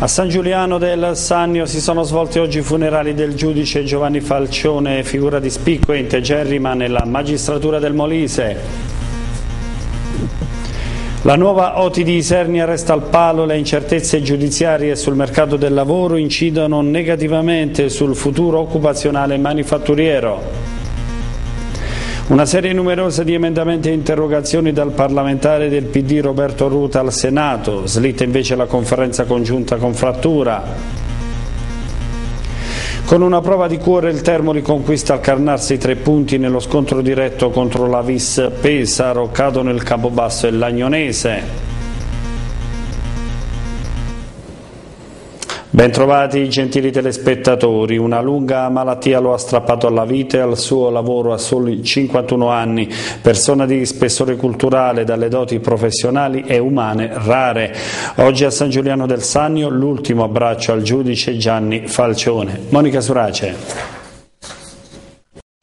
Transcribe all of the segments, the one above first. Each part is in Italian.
A San Giuliano del Sannio si sono svolti oggi i funerali del giudice Giovanni Falcione, figura di spicco e integerrima nella magistratura del Molise. La nuova OTI di Isernia resta al palo, le incertezze giudiziarie sul mercato del lavoro incidono negativamente sul futuro occupazionale manifatturiero. Una serie numerosa di emendamenti e interrogazioni dal parlamentare del PD Roberto Ruta al Senato, slitta invece la conferenza congiunta con Frattura. Con una prova di cuore il Termoli conquista al Carnarsi tre punti nello scontro diretto contro la Vis Pesaro, cadono il Campobasso e l'Agnonese. Bentrovati gentili telespettatori, una lunga malattia lo ha strappato alla vita e al suo lavoro a soli 51 anni, persona di spessore culturale dalle doti professionali e umane rare. Oggi a San Giuliano del Sannio l'ultimo abbraccio al giudice Gianni Falcione. Monica Surace.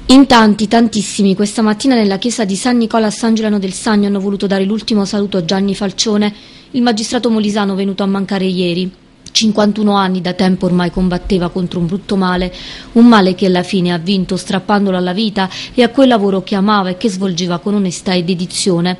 In tanti, tantissimi, questa mattina nella chiesa di San Nicola a San Giuliano del Sannio hanno voluto dare l'ultimo saluto a Gianni Falcione, il magistrato molisano venuto a mancare ieri. 51 anni da tempo ormai combatteva contro un brutto male, un male che alla fine ha vinto strappandolo alla vita e a quel lavoro che amava e che svolgeva con onestà e dedizione.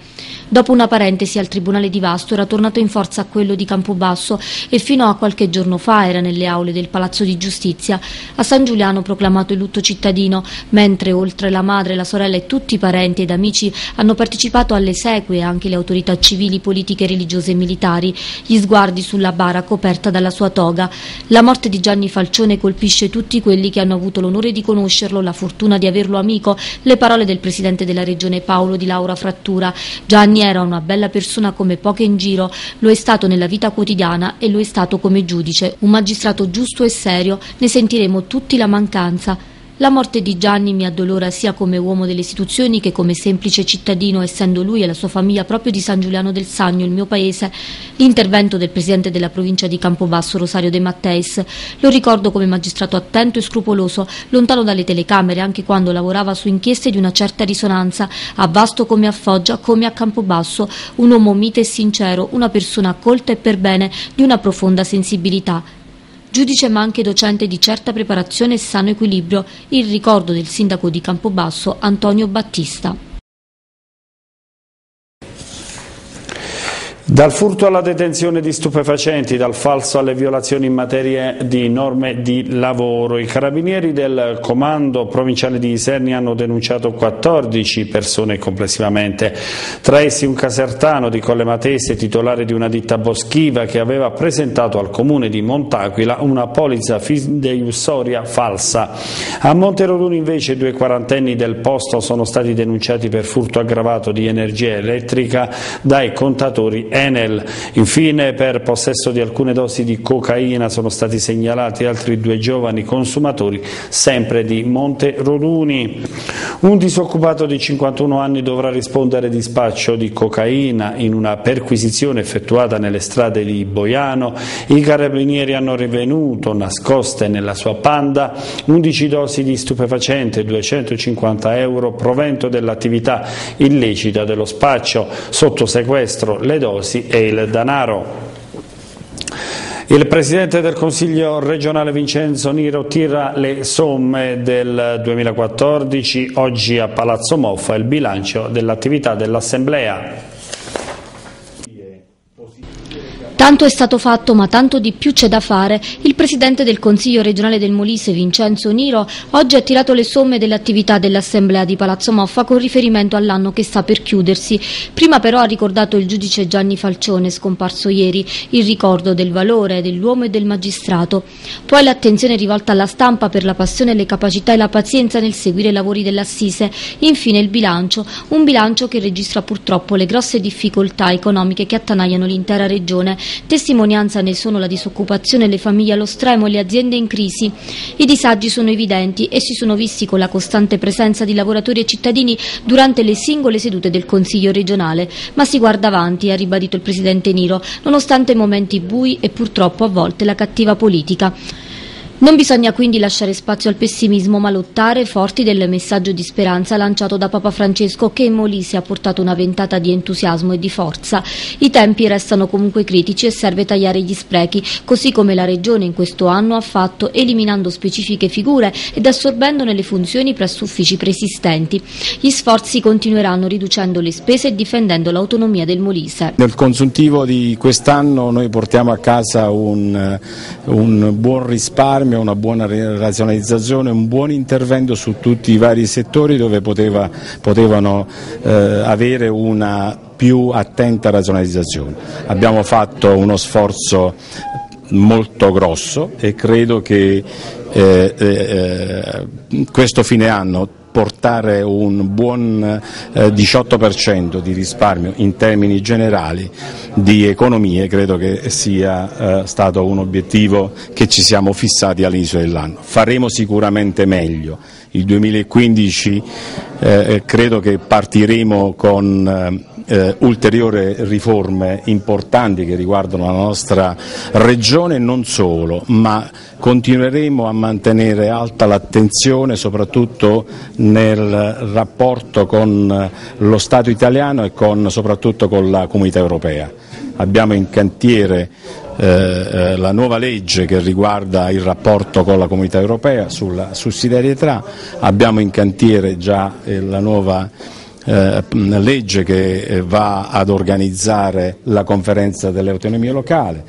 Dopo una parentesi al Tribunale di Vasto era tornato in forza a quello di Campobasso e fino a qualche giorno fa era nelle aule del Palazzo di Giustizia. A San Giuliano proclamato il lutto cittadino, mentre oltre la madre, la sorella e tutti i parenti ed amici hanno partecipato alle esequie anche le autorità civili, politiche, religiose e militari, gli sguardi sulla bara coperta dalla sua toga. La morte di Gianni Falcione colpisce tutti quelli che hanno avuto l'onore di conoscerlo, la fortuna di averlo amico, le parole del presidente della regione Paolo di Laura Frattura. Gianni Gianni era una bella persona come poche in giro, lo è stato nella vita quotidiana e lo è stato come giudice, un magistrato giusto e serio, ne sentiremo tutti la mancanza. La morte di Gianni mi addolora sia come uomo delle istituzioni che come semplice cittadino, essendo lui e la sua famiglia proprio di San Giuliano del Sagno, il mio paese. L'intervento del presidente della provincia di Campobasso, Rosario De Matteis, lo ricordo come magistrato attento e scrupoloso, lontano dalle telecamere anche quando lavorava su inchieste di una certa risonanza, a Vasto come a Foggia, come a Campobasso, un uomo mite e sincero, una persona colta e per bene, di una profonda sensibilità giudice ma anche docente di certa preparazione e sano equilibrio, il ricordo del sindaco di Campobasso Antonio Battista. Dal furto alla detenzione di stupefacenti, dal falso alle violazioni in materia di norme di lavoro, i carabinieri del comando provinciale di Iserni hanno denunciato 14 persone complessivamente, tra essi un casertano di Colle Matese, titolare di una ditta boschiva che aveva presentato al comune di Montaquila una polizza fideiussoria falsa. A Monteroduni invece due quarantenni del posto sono stati denunciati per furto aggravato di energia elettrica dai contatori Enel. Infine per possesso di alcune dosi di cocaina sono stati segnalati altri due giovani consumatori sempre di Monte Roduni. Un disoccupato di 51 anni dovrà rispondere di spaccio di cocaina in una perquisizione effettuata nelle strade di Boiano. I carabinieri hanno rivenuto nascoste nella sua panda 11 dosi di stupefacente, 250 euro provento dell'attività illecita dello spaccio, sotto sequestro le dosi risorsi e il denaro. Il Presidente del Consiglio regionale Vincenzo Niro tira le somme del 2014, oggi a Palazzo Moffa il bilancio dell'attività dell'Assemblea. Tanto è stato fatto, ma tanto di più c'è da fare. Il presidente del Consiglio regionale del Molise, Vincenzo Niro, oggi ha tirato le somme delle attività dell'Assemblea di Palazzo Moffa con riferimento all'anno che sta per chiudersi. Prima però ha ricordato il giudice Gianni Falcione, scomparso ieri, il ricordo del valore dell'uomo e del magistrato. Poi l'attenzione rivolta alla stampa per la passione, le capacità e la pazienza nel seguire i lavori dell'Assise. Infine il bilancio, un bilancio che registra purtroppo le grosse difficoltà economiche che attanagliano l'intera regione Testimonianza ne sono la disoccupazione, le famiglie allo stremo e le aziende in crisi. I disagi sono evidenti e si sono visti con la costante presenza di lavoratori e cittadini durante le singole sedute del Consiglio regionale. Ma si guarda avanti, ha ribadito il Presidente Niro, nonostante momenti bui e purtroppo a volte la cattiva politica. Non bisogna quindi lasciare spazio al pessimismo ma lottare forti del messaggio di speranza lanciato da Papa Francesco che in Molise ha portato una ventata di entusiasmo e di forza. I tempi restano comunque critici e serve tagliare gli sprechi, così come la Regione in questo anno ha fatto eliminando specifiche figure ed assorbendone le funzioni presso uffici preesistenti. Gli sforzi continueranno riducendo le spese e difendendo l'autonomia del Molise. Nel consuntivo di quest'anno noi portiamo a casa un, un buon risparmio risparmio, una buona razionalizzazione, un buon intervento su tutti i vari settori dove poteva, potevano eh, avere una più attenta razionalizzazione. Abbiamo fatto uno sforzo molto grosso e credo che eh, eh, questo fine anno portare un buon eh, 18% di risparmio in termini generali di economie credo che sia eh, stato un obiettivo che ci siamo fissati all'inizio dell'anno. Faremo sicuramente meglio. Il 2015 eh, credo che partiremo con eh, ulteriori riforme importanti che riguardano la nostra regione non solo, ma continueremo a mantenere alta l'attenzione soprattutto nel rapporto con lo Stato italiano e con, soprattutto con la comunità europea. Abbiamo in cantiere eh, eh la nuova legge che riguarda il rapporto con la comunità europea sulla sussidiarietà, abbiamo in cantiere già eh, la nuova eh, legge che eh, va ad organizzare la conferenza delle autonomie locali.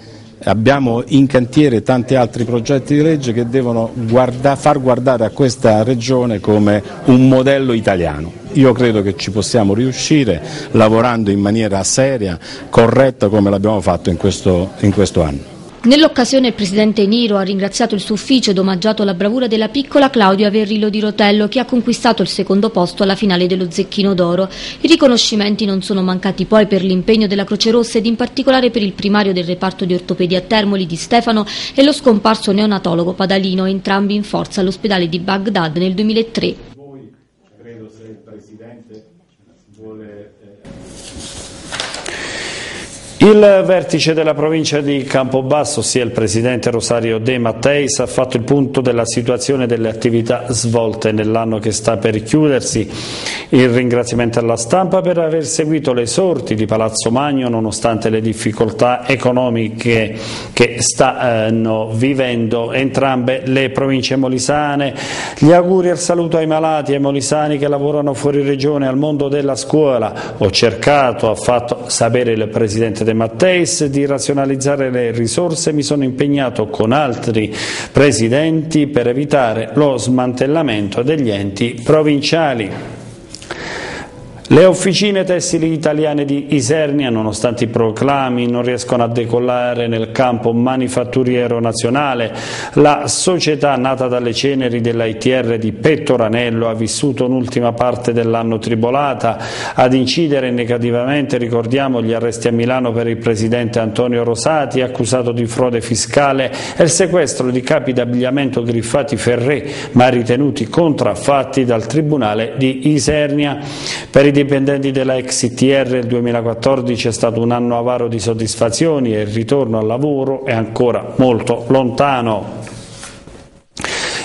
Abbiamo in cantiere tanti altri progetti di legge che devono guarda, far guardare a questa regione come un modello italiano. Io credo che ci possiamo riuscire lavorando in maniera seria, corretta come l'abbiamo fatto in questo, in questo anno. Nell'occasione il presidente Niro ha ringraziato il suo ufficio ed omaggiato la bravura della piccola Claudia Verrillo di Rotello che ha conquistato il secondo posto alla finale dello Zecchino d'Oro. I riconoscimenti non sono mancati poi per l'impegno della Croce Rossa ed in particolare per il primario del reparto di ortopedia Termoli di Stefano e lo scomparso neonatologo Padalino, entrambi in forza all'ospedale di Baghdad nel 2003. Voi, credo se il Presidente vuole il vertice della provincia di Campobasso, ossia il presidente Rosario De Matteis, ha fatto il punto della situazione delle attività svolte nell'anno che sta per chiudersi. Il ringraziamento alla stampa per aver seguito le sorti di Palazzo Magno nonostante le difficoltà economiche che stanno vivendo entrambe le province molisane. Gli auguri e il saluto ai malati e ai molisani che lavorano fuori regione al mondo della scuola. Ho cercato, ha fatto sapere il presidente De Matteis di razionalizzare le risorse mi sono impegnato con altri presidenti per evitare lo smantellamento degli enti provinciali. Le officine tessili italiane di Isernia, nonostante i proclami, non riescono a decollare nel campo manifatturiero nazionale. La società nata dalle ceneri dell'ITR di Pettoranello ha vissuto un'ultima parte dell'anno tribolata. Ad incidere negativamente, ricordiamo, gli arresti a Milano per il presidente Antonio Rosati, accusato di frode fiscale, e il sequestro di capi d'abbigliamento griffati Ferré, ma ritenuti contraffatti dal Tribunale di Isernia. Per i dipendenti della ex il 2014 è stato un anno avaro di soddisfazioni e il ritorno al lavoro è ancora molto lontano.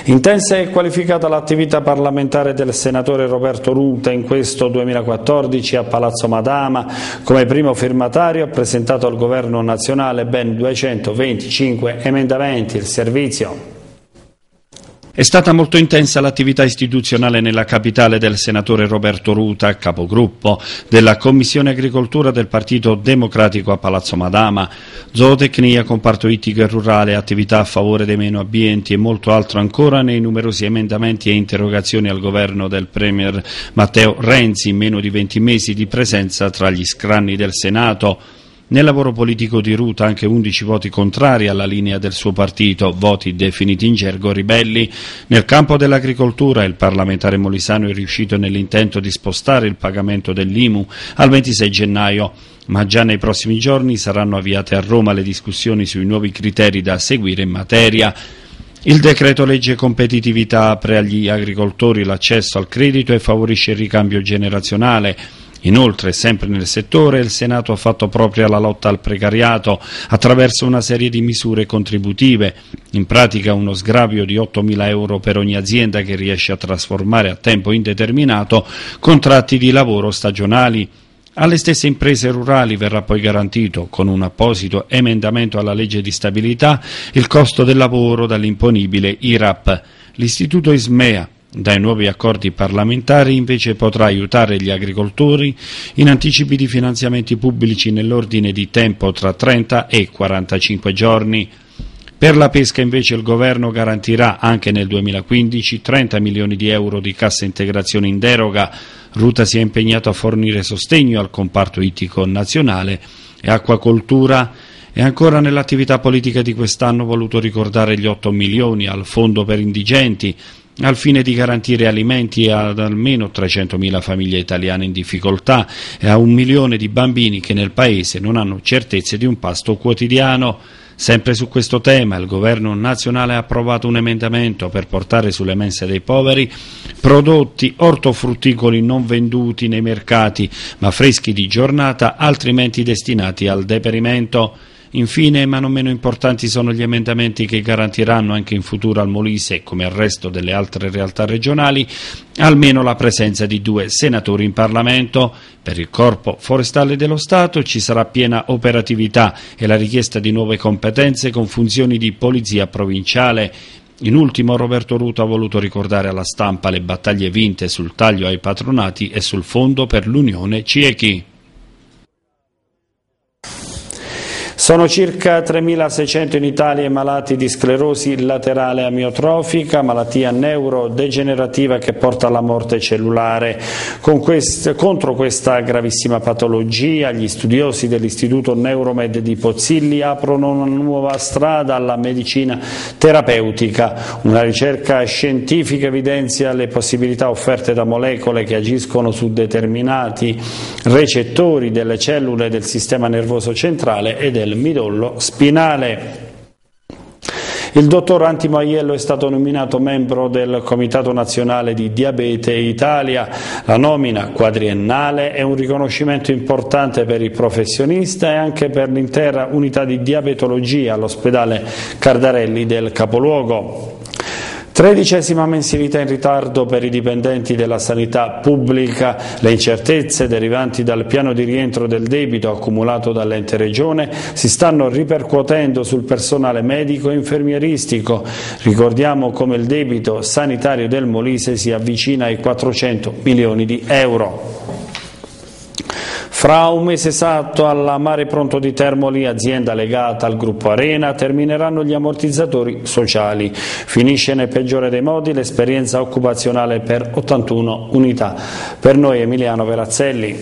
Intensa e qualificata l'attività parlamentare del senatore Roberto Ruta in questo 2014 a Palazzo Madama. Come primo firmatario ha presentato al Governo nazionale ben 225 emendamenti. Il servizio è stata molto intensa l'attività istituzionale nella capitale del senatore Roberto Ruta, capogruppo della Commissione Agricoltura del Partito Democratico a Palazzo Madama, zootecnia, comparto ittico e rurale, attività a favore dei meno abbienti e molto altro ancora nei numerosi emendamenti e interrogazioni al governo del Premier Matteo Renzi in meno di 20 mesi di presenza tra gli scranni del Senato. Nel lavoro politico di Ruta anche 11 voti contrari alla linea del suo partito, voti definiti in gergo ribelli. Nel campo dell'agricoltura il parlamentare molisano è riuscito nell'intento di spostare il pagamento dell'IMU al 26 gennaio ma già nei prossimi giorni saranno avviate a Roma le discussioni sui nuovi criteri da seguire in materia. Il decreto legge competitività apre agli agricoltori l'accesso al credito e favorisce il ricambio generazionale. Inoltre, sempre nel settore, il Senato ha fatto propria la lotta al precariato attraverso una serie di misure contributive, in pratica uno sgravio di 8.000 euro per ogni azienda che riesce a trasformare a tempo indeterminato contratti di lavoro stagionali. Alle stesse imprese rurali verrà poi garantito, con un apposito emendamento alla legge di stabilità, il costo del lavoro dall'imponibile IRAP. L'Istituto Ismea, dai nuovi accordi parlamentari invece potrà aiutare gli agricoltori in anticipi di finanziamenti pubblici nell'ordine di tempo tra 30 e 45 giorni. Per la pesca invece il governo garantirà anche nel 2015 30 milioni di euro di cassa integrazione in deroga. Ruta si è impegnato a fornire sostegno al comparto ittico nazionale e acquacoltura e ancora nell'attività politica di quest'anno voluto ricordare gli 8 milioni al Fondo per indigenti al fine di garantire alimenti ad almeno 300.000 famiglie italiane in difficoltà e a un milione di bambini che nel Paese non hanno certezze di un pasto quotidiano. Sempre su questo tema il governo nazionale ha approvato un emendamento per portare sulle mense dei poveri prodotti ortofrutticoli non venduti nei mercati ma freschi di giornata altrimenti destinati al deperimento. Infine, ma non meno importanti sono gli emendamenti che garantiranno anche in futuro al Molise, come al resto delle altre realtà regionali, almeno la presenza di due senatori in Parlamento. Per il Corpo Forestale dello Stato ci sarà piena operatività e la richiesta di nuove competenze con funzioni di polizia provinciale. In ultimo Roberto Ruto ha voluto ricordare alla stampa le battaglie vinte sul taglio ai patronati e sul fondo per l'Unione Ciechi. Sono circa 3.600 in Italia i malati di sclerosi laterale amiotrofica, malattia neurodegenerativa che porta alla morte cellulare. Quest contro questa gravissima patologia gli studiosi dell'Istituto Neuromed di Pozzilli aprono una nuova strada alla medicina terapeutica. Una ricerca scientifica evidenzia le possibilità offerte da molecole che agiscono su determinati recettori delle cellule del sistema nervoso centrale e del del midollo spinale. Il dottor Antimo Aiello è stato nominato membro del Comitato Nazionale di Diabete Italia. La nomina quadriennale è un riconoscimento importante per il professionista e anche per l'intera unità di diabetologia all'ospedale Cardarelli del capoluogo. Tredicesima mensilità in ritardo per i dipendenti della sanità pubblica, le incertezze derivanti dal piano di rientro del debito accumulato dall'ente regione si stanno ripercuotendo sul personale medico e infermieristico. Ricordiamo come il debito sanitario del Molise si avvicina ai 400 milioni di euro. Fra un mese esatto alla Mare Pronto di Termoli, azienda legata al gruppo Arena, termineranno gli ammortizzatori sociali. Finisce nel peggiore dei modi l'esperienza occupazionale per 81 unità. Per noi Emiliano Verazzelli.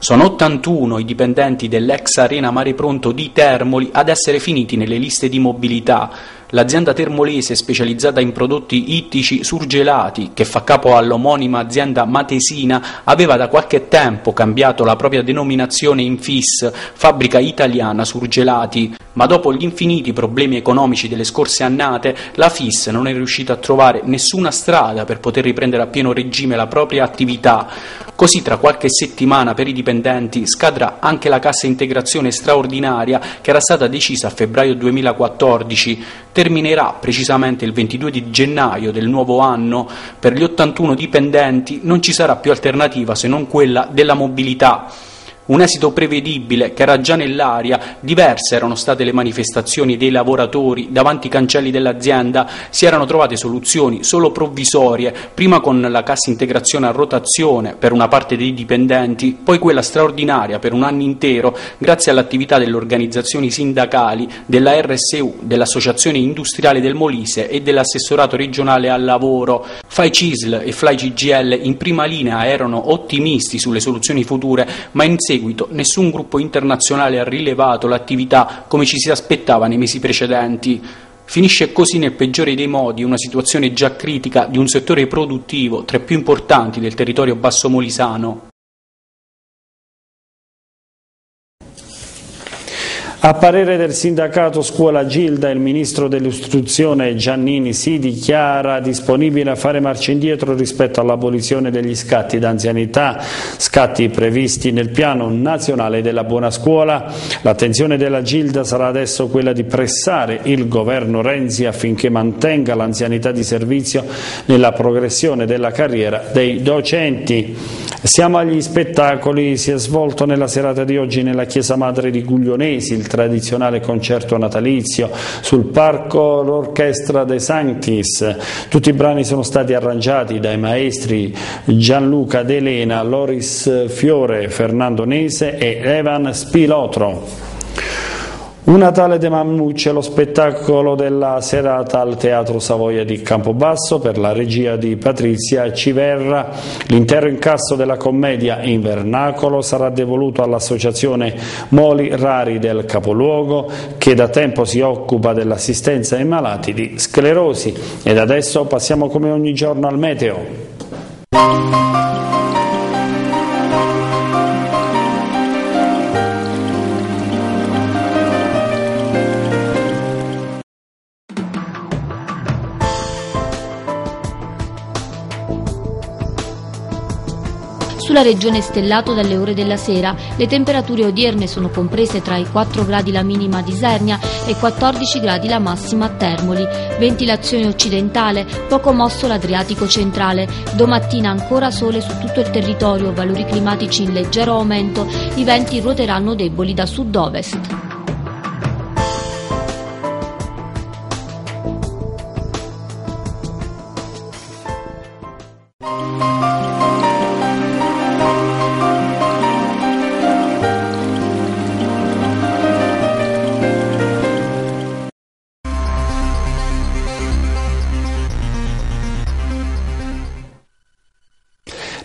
Sono 81 i dipendenti dell'ex Arena Mare Pronto di Termoli ad essere finiti nelle liste di mobilità L'azienda termolese specializzata in prodotti ittici surgelati, che fa capo all'omonima azienda matesina, aveva da qualche tempo cambiato la propria denominazione in FIS, Fabbrica Italiana Surgelati, ma dopo gli infiniti problemi economici delle scorse annate, la FIS non è riuscita a trovare nessuna strada per poter riprendere a pieno regime la propria attività. Così tra qualche settimana per i dipendenti scadrà anche la cassa integrazione straordinaria che era stata decisa a febbraio 2014 terminerà precisamente il 22 di gennaio del nuovo anno, per gli 81 dipendenti non ci sarà più alternativa se non quella della mobilità. Un esito prevedibile che era già nell'aria, diverse erano state le manifestazioni dei lavoratori davanti ai cancelli dell'azienda, si erano trovate soluzioni solo provvisorie, prima con la cassa integrazione a rotazione per una parte dei dipendenti, poi quella straordinaria per un anno intero grazie all'attività delle organizzazioni sindacali, della RSU, dell'Associazione Industriale del Molise e dell'assessorato regionale al lavoro. Fai CISL e Fly CGL in prima linea erano ottimisti sulle soluzioni future, ma in seguito seguito nessun gruppo internazionale ha rilevato l'attività come ci si aspettava nei mesi precedenti. Finisce così nel peggiore dei modi una situazione già critica di un settore produttivo tra i più importanti del territorio bassomolisano. A parere del sindacato Scuola Gilda, il ministro dell'istruzione Giannini si dichiara disponibile a fare marcia indietro rispetto all'abolizione degli scatti d'anzianità, scatti previsti nel piano nazionale della buona scuola. L'attenzione della Gilda sarà adesso quella di pressare il governo Renzi affinché mantenga l'anzianità di servizio nella progressione della carriera dei docenti. Siamo agli spettacoli, si è svolto nella serata di oggi nella chiesa madre di Guglionesi il tradizionale concerto natalizio, sul parco l'orchestra De Sanctis. Tutti i brani sono stati arrangiati dai maestri Gianluca D'Elena, Loris Fiore, Fernando Nese e Evan Spilotro. Una tale de Mammucci è lo spettacolo della serata al Teatro Savoia di Campobasso per la regia di Patrizia Civerra. L'intero incasso della commedia in vernacolo sarà devoluto all'associazione Moli Rari del capoluogo che da tempo si occupa dell'assistenza ai malati di sclerosi. Ed adesso passiamo come ogni giorno al meteo. Sulla regione stellato dalle ore della sera le temperature odierne sono comprese tra i 4 gradi la minima di Isernia e i 14 gradi la massima a Termoli. Ventilazione occidentale, poco mosso l'Adriatico centrale. Domattina ancora sole su tutto il territorio, valori climatici in leggero aumento. I venti ruoteranno deboli da sud-ovest.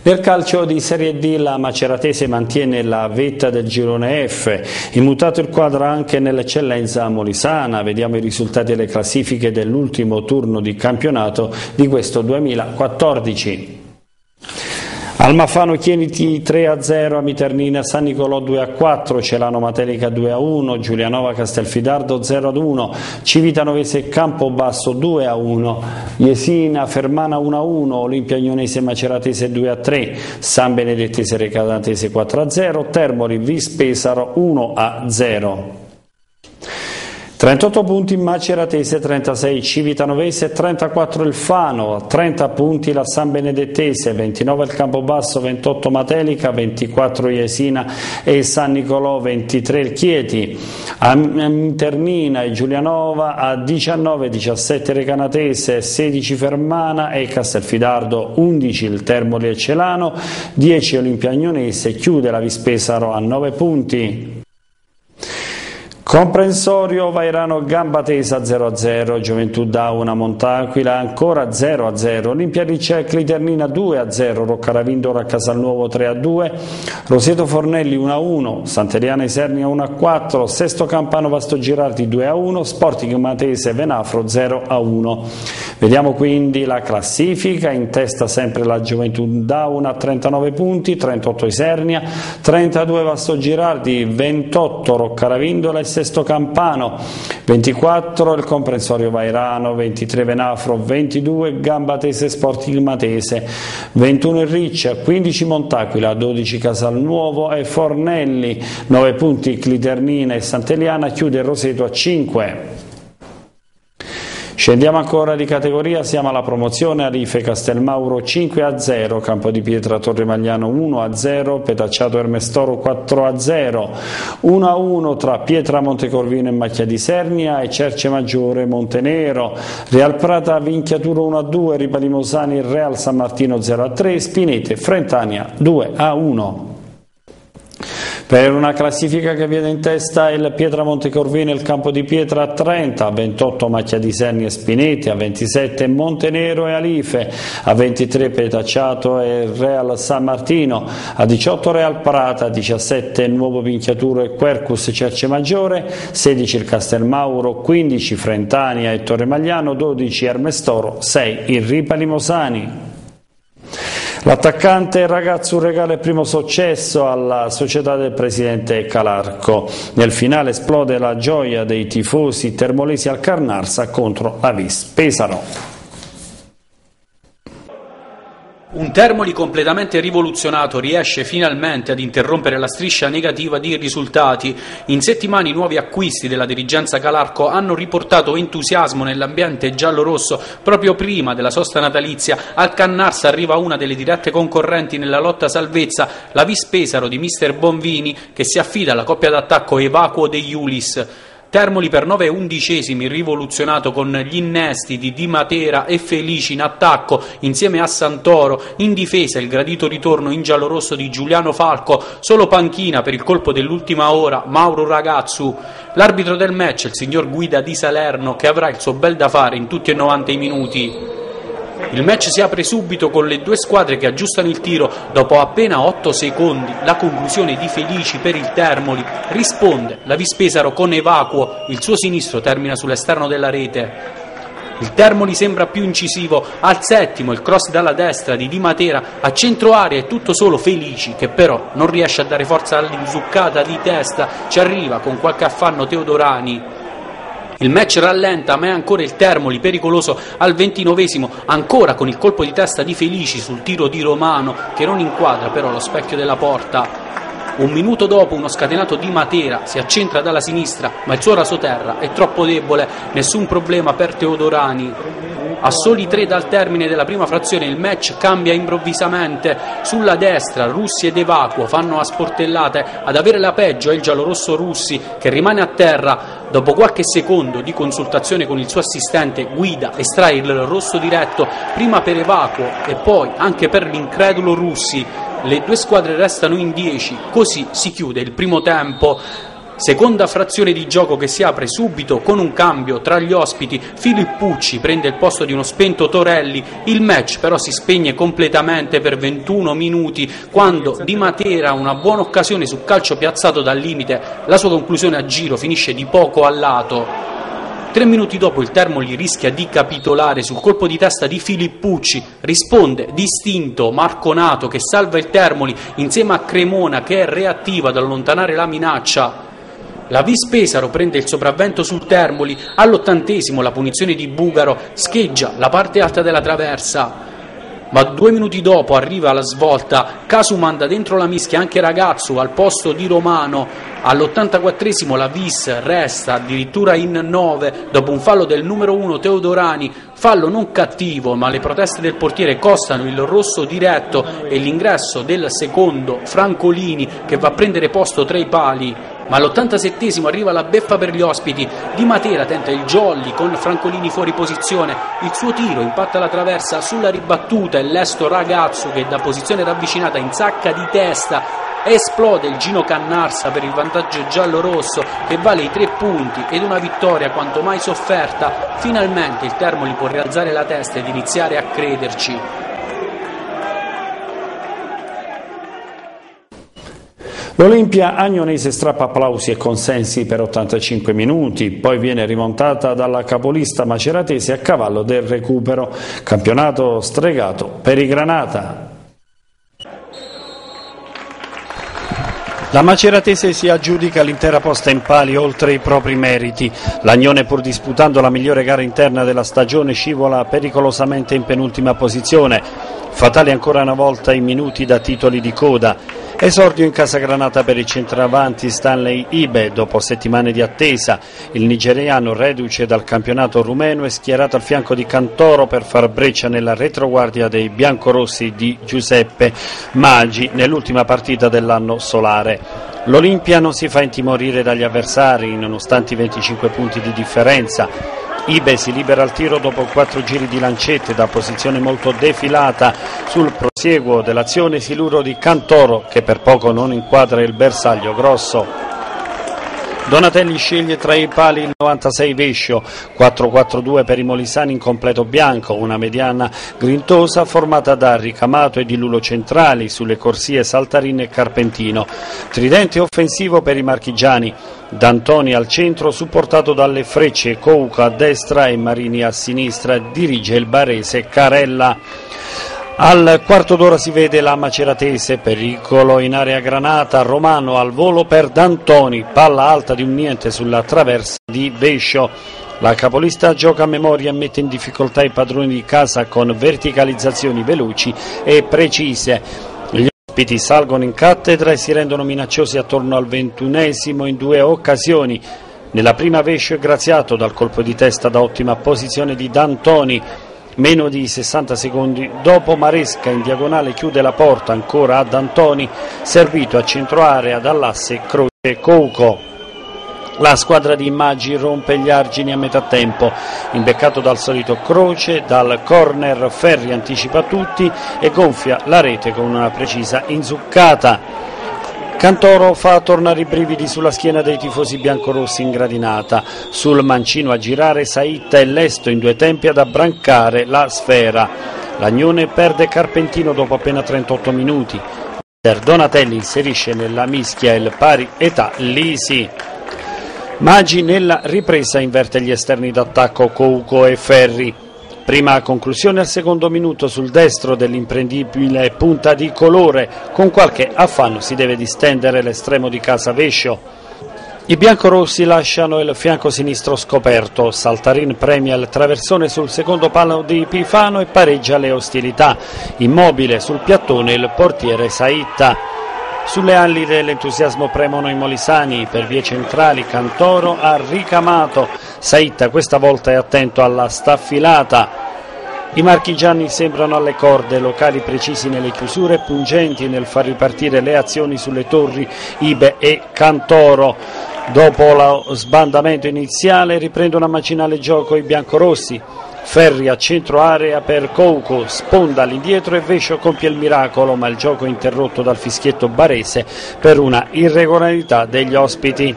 Nel calcio di Serie D la Maceratese mantiene la vetta del girone F, immutato il quadro anche nell'eccellenza molisana, vediamo i risultati delle classifiche dell'ultimo turno di campionato di questo 2014. Almafano Chieniti 3-0, Amiternina San Nicolò 2-4, Celano Matelica 2-1, Giulianova Castelfidardo 0-1, Civitanovese Campobasso 2-1, Jesina Fermana 1-1, Olimpia Ionese Maceratese 2-3, San Benedettese Recadatese 4-0, Termoli Vispesaro 1-0. 38 punti Maceratese, 36 Civitanovese, 34 il Fano, 30 punti la San Benedettese, 29 il Campobasso, 28 Matelica, 24 Iesina e San Nicolò, 23 il Chieti, a Internina e Giulianova a 19, 17 Recanatese, 16 Fermana e Castelfidardo, 11 il Termoli e Celano, 10 Olimpiagnonese, chiude la Vispesaro a 9 punti. Comprensorio Vairano Gamba Tesa 0-0, Gioventù Dauna Montaquila ancora 0-0, Olimpia Riccia Cliternina 2-0, Roccaravindo a Casalnuovo 3-2, Roseto Fornelli 1-1, Sant'Eliana Isernia 1-4, Sesto Campano Vasto Girardi 2-1, Sporting Matese Venafro 0-1. Vediamo quindi la classifica, in testa sempre la Gioventù Dauna a 39 punti, 38 Isernia, 32 Vasto Girardi, 28 Roccaravindola e Sesto Campano, 24 il comprensorio Vairano, 23 Venafro, 22 Gambatese Sporting Matese, 21 il Riccia, 15 Montaquila, 12 Casalnuovo e Fornelli, 9 punti Cliternina e Sant'Eliana, chiude il Roseto a 5. Scendiamo ancora di categoria, siamo alla promozione Arife Castelmauro 5 a 0, Campo di Pietra Torre Magliano 1 a 0, Petacciato Ermestoro 4 a 0, 1 a 1 tra Pietra Montecorvino e Macchia di Sernia e Cerce Maggiore Montenero, Real Prata Vinchiaturo 1 a 2, Ripalimosani Real San Martino 0 a 3, Spinete Frentania 2 a 1. Per una classifica che viene in testa il Pietra Montecorvino e il Campo di Pietra a 30, a 28 Macchia di Serni e Spineti, a 27 Montenero e Alife, a 23 Petacciato e Real San Martino, a 18 Real Prata, a 17 Nuovo Pinchiaturo e Quercus Cerce Maggiore, 16 il Castelmauro, 15 Frentania e Torre Magliano, 12 Ermestoro, 6 il Ripa Limosani. L'attaccante ragazzo regala il primo successo alla società del presidente Calarco. Nel finale esplode la gioia dei tifosi termolesi al Carnarsa contro la Vis Pesaro. Un Termoli completamente rivoluzionato riesce finalmente ad interrompere la striscia negativa di risultati. In settimane i nuovi acquisti della dirigenza Calarco hanno riportato entusiasmo nell'ambiente giallo-rosso proprio prima della sosta natalizia. Al Cannarsa arriva una delle dirette concorrenti nella lotta salvezza, la Vis Pesaro di mister Bonvini, che si affida alla coppia d'attacco Evacuo degli Iulis. Termoli per 9 undicesimi rivoluzionato con gli innesti di Di Matera e Felici in attacco insieme a Santoro, in difesa il gradito ritorno in giallorosso di Giuliano Falco, solo panchina per il colpo dell'ultima ora Mauro Ragazzu. L'arbitro del match, il signor Guida di Salerno, che avrà il suo bel da fare in tutti e 90 i minuti. Il match si apre subito con le due squadre che aggiustano il tiro dopo appena 8 secondi. La conclusione di Felici per il Termoli. Risponde la Vispesaro con evacuo, il suo sinistro termina sull'esterno della rete. Il Termoli sembra più incisivo. Al settimo, il cross dalla destra di Di Matera. A centro area è tutto solo Felici che però non riesce a dare forza all'inzuccata di testa, ci arriva con qualche affanno Teodorani il match rallenta, ma è ancora il Termoli pericoloso al ventinovesimo, ancora con il colpo di testa di Felici sul tiro di Romano, che non inquadra però lo specchio della porta. Un minuto dopo uno scatenato di Matera si accentra dalla sinistra, ma il suo rasoterra è troppo debole, nessun problema per Teodorani. A soli tre dal termine della prima frazione il match cambia improvvisamente. Sulla destra Russi ed Evacuo fanno a sportellate. Ad avere la peggio è il giallorosso Russi che rimane a terra. Dopo qualche secondo di consultazione con il suo assistente guida estrae il rosso diretto prima per Evacuo e poi anche per l'incredulo Russi. Le due squadre restano in 10, così si chiude il primo tempo. Seconda frazione di gioco che si apre subito con un cambio tra gli ospiti. Filippucci prende il posto di uno spento Torelli. Il match però si spegne completamente per 21 minuti quando Di Matera ha una buona occasione su calcio piazzato dal limite. La sua conclusione a giro finisce di poco a lato. Tre minuti dopo il Termoli rischia di capitolare sul colpo di testa di Filippucci, risponde distinto Marconato che salva il Termoli insieme a Cremona che è reattiva ad allontanare la minaccia. La Vis Pesaro prende il sopravvento sul Termoli, all'ottantesimo la punizione di Bugaro scheggia la parte alta della traversa. Ma due minuti dopo arriva la svolta, Casu manda dentro la mischia anche Ragazzo al posto di Romano. All'84esimo la Vis resta addirittura in 9 dopo un fallo del numero 1 Teodorani, fallo non cattivo ma le proteste del portiere costano il rosso diretto e l'ingresso del secondo Francolini che va a prendere posto tra i pali ma all'87 arriva la beffa per gli ospiti. Di Matera tenta il jolly con Francolini fuori posizione. Il suo tiro impatta la traversa sulla ribattuta e l'esto ragazzo che da posizione ravvicinata insacca di testa. Esplode il Gino Cannarsa per il vantaggio giallo-rosso che vale i tre punti ed una vittoria quanto mai sofferta. Finalmente il Termoli può rialzare la testa ed iniziare a crederci. L'Olimpia Agnonese strappa applausi e consensi per 85 minuti, poi viene rimontata dalla capolista maceratese a cavallo del recupero. Campionato stregato per i Granata. La Maceratese si aggiudica l'intera posta in pali oltre i propri meriti. L'Agnone pur disputando la migliore gara interna della stagione scivola pericolosamente in penultima posizione. Fatali ancora una volta i minuti da titoli di coda. Esordio in casa granata per il centravanti Stanley Ibe dopo settimane di attesa. Il nigeriano reduce dal campionato rumeno è schierato al fianco di Cantoro per far breccia nella retroguardia dei biancorossi di Giuseppe Maggi nell'ultima partita dell'anno solare. L'Olimpia non si fa intimorire dagli avversari nonostante i 25 punti di differenza. Ibe si libera al tiro dopo quattro giri di lancette da posizione molto defilata. Sul prosieguo dell'azione siluro di Cantoro che per poco non inquadra il bersaglio grosso. Donatelli sceglie tra i pali il 96 Vescio, 4-4-2 per i Molisani in completo bianco, una mediana grintosa formata da Ricamato e di Lulo centrali sulle corsie Saltarin e Carpentino. Tridente offensivo per i marchigiani, D'Antoni al centro supportato dalle frecce Couca a destra e Marini a sinistra, dirige il barese Carella. Al quarto d'ora si vede la Maceratese, pericolo in area granata, Romano al volo per D'Antoni, palla alta di un niente sulla traversa di Vescio. La capolista gioca a memoria e mette in difficoltà i padroni di casa con verticalizzazioni veloci e precise. Gli ospiti salgono in cattedra e si rendono minacciosi attorno al ventunesimo in due occasioni. Nella prima Vescio è graziato dal colpo di testa da ottima posizione di D'Antoni. Meno di 60 secondi dopo Maresca in diagonale chiude la porta ancora ad Antoni, servito a centro area dall'asse Croce Couco. La squadra di Maggi rompe gli argini a metà tempo, imbeccato dal solito Croce, dal corner Ferri anticipa tutti e gonfia la rete con una precisa inzuccata. Cantoro fa tornare i brividi sulla schiena dei tifosi biancorossi in gradinata. Sul mancino a girare Saitta e Lesto in due tempi ad abbrancare la sfera. L'Agnone perde Carpentino dopo appena 38 minuti. Donatelli inserisce nella mischia il pari età Lisi. Maggi nella ripresa inverte gli esterni d'attacco Couco e Ferri. Prima conclusione al secondo minuto sul destro dell'imprendibile punta di colore. Con qualche affanno si deve distendere l'estremo di casa Vescio. I biancorossi lasciano il fianco sinistro scoperto. Saltarin premia il traversone sul secondo palo di Pifano e pareggia le ostilità. Immobile sul piattone il portiere Saitta. Sulle ali dell'entusiasmo premono i molisani, per vie centrali Cantoro ha ricamato, Saitta questa volta è attento alla staffilata. I marchigiani sembrano alle corde, locali precisi nelle chiusure, pungenti nel far ripartire le azioni sulle torri Ibe e Cantoro. Dopo lo sbandamento iniziale riprendono a macinale gioco i biancorossi. Ferri a centro area per Couco, sponda all'indietro e Vescio compie il miracolo, ma il gioco è interrotto dal fischietto barese per una irregolarità degli ospiti.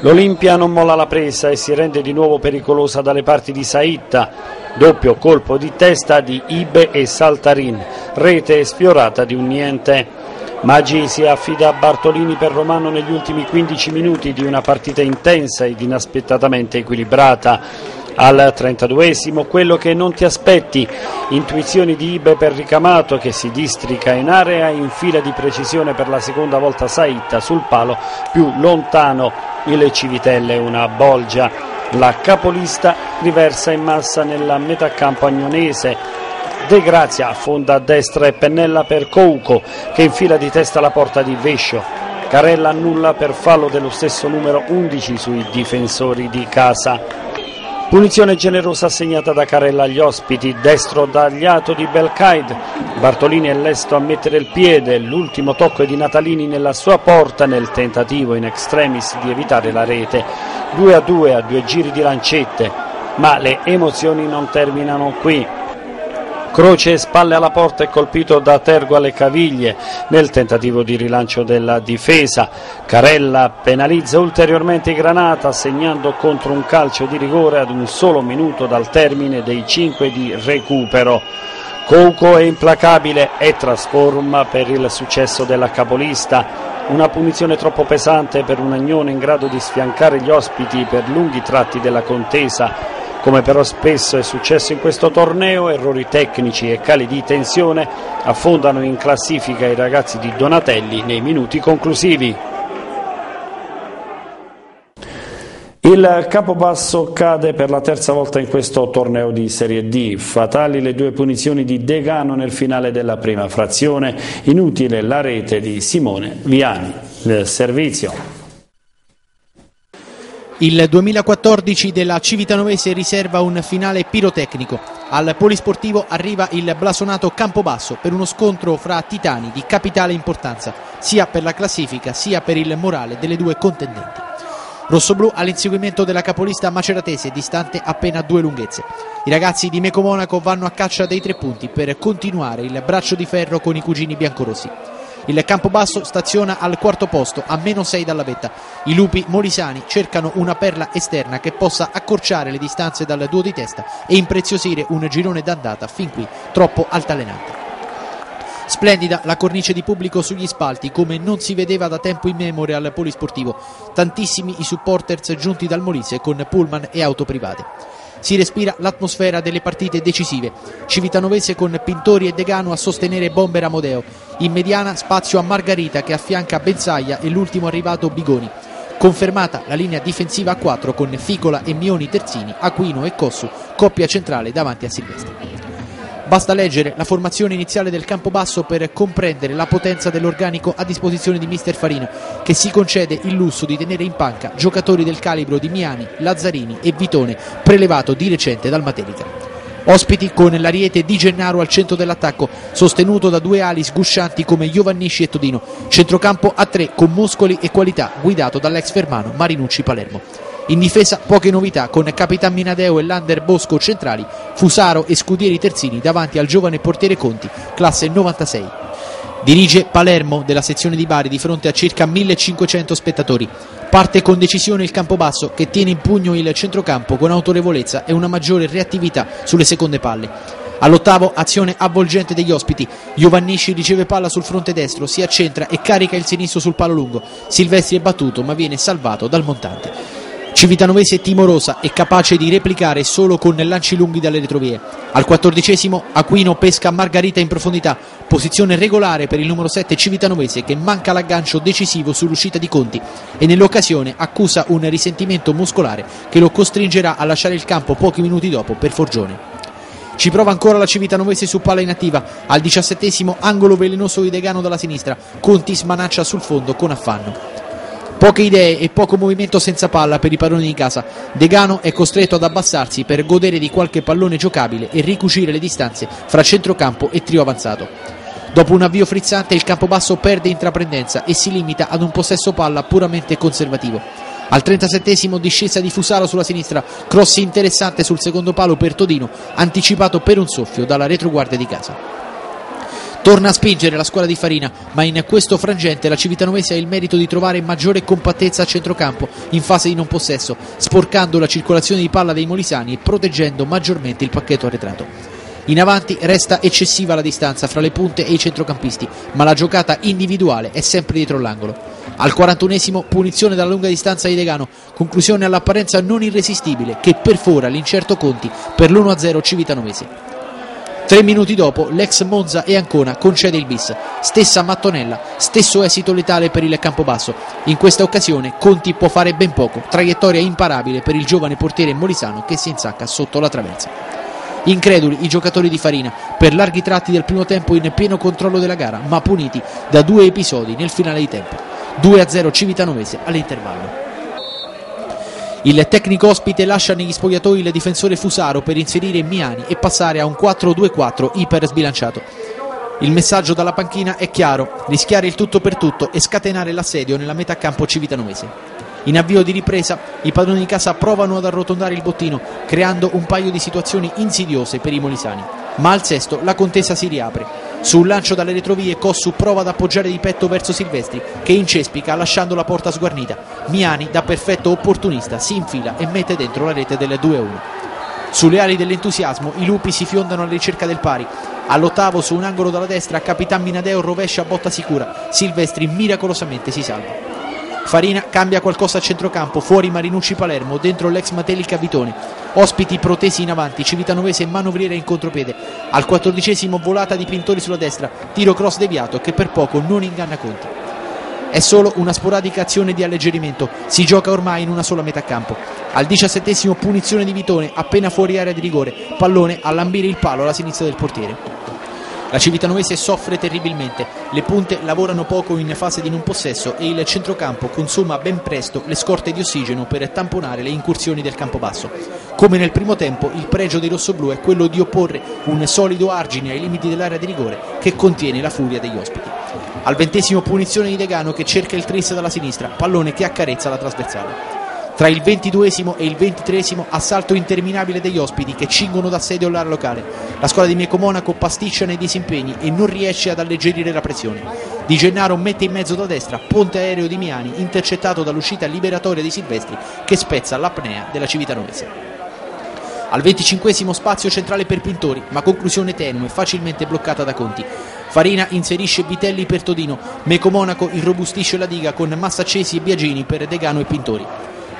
L'Olimpia non molla la presa e si rende di nuovo pericolosa dalle parti di Saitta. Doppio colpo di testa di Ibe e Saltarin, rete esplorata di un niente. Maggi si affida a Bartolini per Romano negli ultimi 15 minuti di una partita intensa ed inaspettatamente equilibrata al 32esimo quello che non ti aspetti intuizioni di Ibe per ricamato che si districa in area in fila di precisione per la seconda volta Saitta sul palo più lontano il Civitelle una bolgia. La capolista riversa in massa nella metacampo agnonese. De Grazia affonda a destra e pennella per Couco che infila di testa la porta di Vescio. Carella annulla per fallo dello stesso numero 11 sui difensori di casa Punizione generosa assegnata da Carella agli ospiti, destro tagliato di Belcaid, Bartolini è lesto a mettere il piede, l'ultimo tocco è di Natalini nella sua porta nel tentativo in extremis di evitare la rete, 2 a 2 a due giri di lancette, ma le emozioni non terminano qui. Croce spalle alla porta e colpito da Tergo alle caviglie nel tentativo di rilancio della difesa. Carella penalizza ulteriormente Granata segnando contro un calcio di rigore ad un solo minuto dal termine dei 5 di recupero. Couco è implacabile e trasforma per il successo della capolista. Una punizione troppo pesante per un Agnone in grado di sfiancare gli ospiti per lunghi tratti della contesa come però spesso è successo in questo torneo, errori tecnici e cali di tensione affondano in classifica i ragazzi di Donatelli nei minuti conclusivi. Il capobasso cade per la terza volta in questo torneo di Serie D. Fatali le due punizioni di Degano nel finale della prima frazione. Inutile la rete di Simone Viani. Il servizio. Il 2014 della Civitanovese riserva un finale pirotecnico. Al polisportivo arriva il blasonato Campobasso per uno scontro fra titani di capitale importanza, sia per la classifica sia per il morale delle due contendenti. Rossoblù all'inseguimento della capolista maceratese, distante appena due lunghezze. I ragazzi di Meco Monaco vanno a caccia dei tre punti per continuare il braccio di ferro con i cugini biancorossi. Il Campobasso staziona al quarto posto, a meno 6 dalla vetta. I lupi molisani cercano una perla esterna che possa accorciare le distanze dal duo di testa e impreziosire un girone d'andata fin qui troppo altalenante. Splendida la cornice di pubblico sugli spalti, come non si vedeva da tempo immemore al polisportivo. Tantissimi i supporters giunti dal Molise con pullman e auto private. Si respira l'atmosfera delle partite decisive. Civitanovese con Pintori e Degano a sostenere Bomber Amodeo. In mediana spazio a Margarita che affianca Benzaia e l'ultimo arrivato Bigoni. Confermata la linea difensiva a 4 con Ficola e Mioni terzini, Aquino e Cossu, coppia centrale davanti a Silvestri. Basta leggere la formazione iniziale del Campobasso per comprendere la potenza dell'organico a disposizione di Mister Farina, che si concede il lusso di tenere in panca giocatori del calibro di Miani, Lazzarini e Vitone, prelevato di recente dal Materica. Ospiti con l'ariete di Gennaro al centro dell'attacco, sostenuto da due ali sguscianti come Giovannisci e Todino. Centrocampo a tre con muscoli e qualità, guidato dall'ex fermano Marinucci Palermo. In difesa poche novità con Capitan Minadeo e Lander Bosco centrali, Fusaro e Scudieri terzini davanti al giovane portiere Conti, classe 96. Dirige Palermo della sezione di Bari di fronte a circa 1500 spettatori. Parte con decisione il Campobasso che tiene in pugno il centrocampo con autorevolezza e una maggiore reattività sulle seconde palle. All'ottavo azione avvolgente degli ospiti. Giovannisci riceve palla sul fronte destro, si accentra e carica il sinistro sul palo lungo. Silvestri è battuto ma viene salvato dal montante. Civitanovese timorosa e capace di replicare solo con lanci lunghi dalle retrovie. Al quattordicesimo Aquino pesca Margarita in profondità, posizione regolare per il numero 7 Civitanovese che manca l'aggancio decisivo sull'uscita di Conti e nell'occasione accusa un risentimento muscolare che lo costringerà a lasciare il campo pochi minuti dopo per Forgione. Ci prova ancora la Civitanovese su palla inattiva. Al diciassettesimo angolo velenoso di Degano dalla sinistra. Conti smanaccia sul fondo con affanno. Poche idee e poco movimento senza palla per i padroni di casa. Degano è costretto ad abbassarsi per godere di qualche pallone giocabile e ricucire le distanze fra centrocampo e trio avanzato. Dopo un avvio frizzante il campobasso perde intraprendenza e si limita ad un possesso palla puramente conservativo. Al 37 discesa di Fusaro sulla sinistra, cross interessante sul secondo palo per Todino, anticipato per un soffio dalla retroguardia di casa. Torna a spingere la squadra di Farina, ma in questo frangente la Civitanovese ha il merito di trovare maggiore compattezza a centrocampo in fase di non possesso, sporcando la circolazione di palla dei molisani e proteggendo maggiormente il pacchetto arretrato. In avanti resta eccessiva la distanza fra le punte e i centrocampisti, ma la giocata individuale è sempre dietro l'angolo. Al 41esimo punizione dalla lunga distanza di Degano, conclusione all'apparenza non irresistibile che perfora l'incerto Conti per l'1-0 Civitanovese. Tre minuti dopo l'ex Monza e Ancona concede il bis. Stessa mattonella, stesso esito letale per il Campobasso. In questa occasione Conti può fare ben poco, traiettoria imparabile per il giovane portiere molisano che si insacca sotto la traversa. Increduli i giocatori di Farina, per larghi tratti del primo tempo in pieno controllo della gara, ma puniti da due episodi nel finale di tempo. 2-0 Civitanovese all'intervallo. Il tecnico ospite lascia negli spogliatoi il difensore Fusaro per inserire Miani e passare a un 4-2-4 iper sbilanciato. Il messaggio dalla panchina è chiaro, rischiare il tutto per tutto e scatenare l'assedio nella metà campo civitanovese. In avvio di ripresa i padroni di casa provano ad arrotondare il bottino, creando un paio di situazioni insidiose per i molisani. Ma al sesto la contesa si riapre. Su un lancio dalle retrovie Cossu prova ad appoggiare di petto verso Silvestri che incespica lasciando la porta sguarnita. Miani da perfetto opportunista si infila e mette dentro la rete del 2-1. Sulle ali dell'entusiasmo i lupi si fiondano alla ricerca del pari. All'ottavo su un angolo dalla destra Capitan Minadeo rovescia a botta sicura. Silvestri miracolosamente si salva. Farina cambia qualcosa a centrocampo, fuori Marinucci Palermo, dentro l'ex Matelica Vitone. Ospiti protesi in avanti, Civitanovese manovriera in contropiede. Al quattordicesimo volata di Pintori sulla destra, tiro cross deviato che per poco non inganna Conti. È solo una sporadica azione di alleggerimento, si gioca ormai in una sola metà campo. Al diciassettesimo punizione di Vitone, appena fuori area di rigore, pallone a lambire il palo alla sinistra del portiere. La Civitanovese soffre terribilmente, le punte lavorano poco in fase di non possesso e il centrocampo consuma ben presto le scorte di ossigeno per tamponare le incursioni del campobasso. Come nel primo tempo, il pregio dei rossoblù è quello di opporre un solido argine ai limiti dell'area di rigore che contiene la furia degli ospiti. Al ventesimo punizione di Degano che cerca il tris dalla sinistra, pallone che accarezza la trasversale. Tra il 22 e il 23 assalto interminabile degli ospiti che cingono d'assedio l'area locale. La squadra di Mieco Monaco pasticcia nei disimpegni e non riesce ad alleggerire la pressione. Di Gennaro mette in mezzo da destra, ponte aereo di Miani, intercettato dall'uscita liberatoria di Silvestri che spezza l'apnea della Civitanovese. Al 25 spazio centrale per Pintori, ma conclusione tenue, facilmente bloccata da Conti. Farina inserisce Vitelli per Todino, Meco Monaco irrobustisce la diga con Massaccesi e Biagini per Degano e Pintori.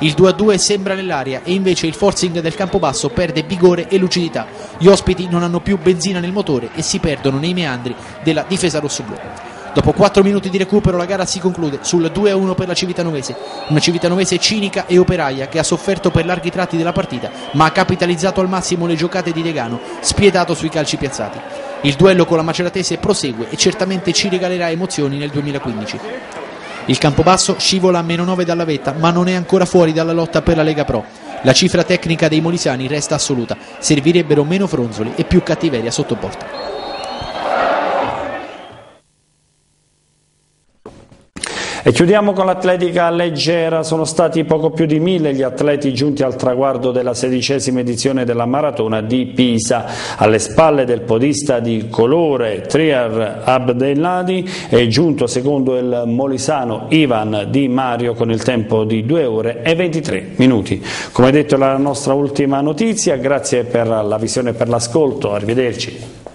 Il 2-2 sembra nell'aria e invece il forcing del Campobasso perde vigore e lucidità. Gli ospiti non hanno più benzina nel motore e si perdono nei meandri della difesa rossoblù. Dopo 4 minuti di recupero la gara si conclude sul 2-1 per la Civitanovese, una Civitanovese cinica e operaia che ha sofferto per larghi tratti della partita ma ha capitalizzato al massimo le giocate di Degano, spietato sui calci piazzati. Il duello con la Maceratese prosegue e certamente ci regalerà emozioni nel 2015. Il Campobasso scivola a meno 9 dalla vetta ma non è ancora fuori dalla lotta per la Lega Pro. La cifra tecnica dei molisani resta assoluta, servirebbero meno fronzoli e più cattiveria sotto porta. E chiudiamo con l'atletica leggera, sono stati poco più di mille gli atleti giunti al traguardo della sedicesima edizione della maratona di Pisa. Alle spalle del podista di colore Triar Abdelnadi è giunto secondo il molisano Ivan Di Mario con il tempo di 2 ore e 23 minuti. Come detto è la nostra ultima notizia, grazie per la visione e per l'ascolto, arrivederci.